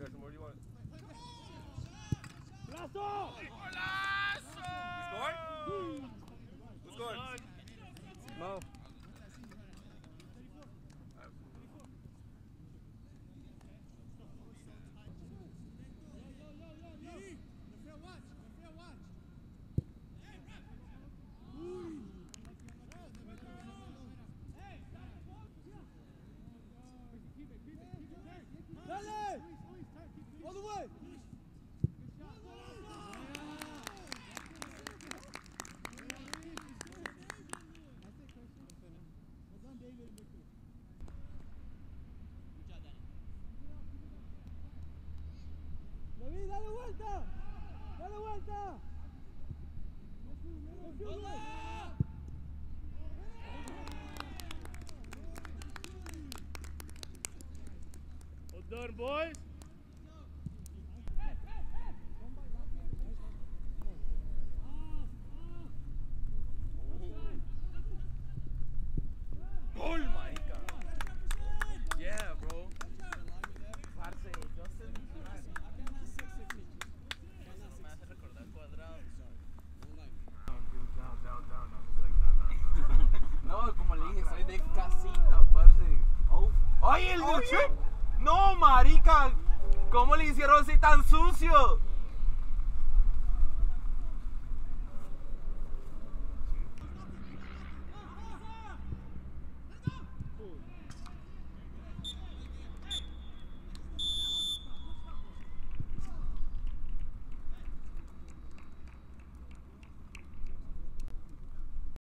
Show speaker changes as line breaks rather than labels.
Gershon,
where do you want it? Dale vuelta! ¡Dale vuelta!
Well done, boys.
No, marica. ¿Cómo le hicieron así tan sucio?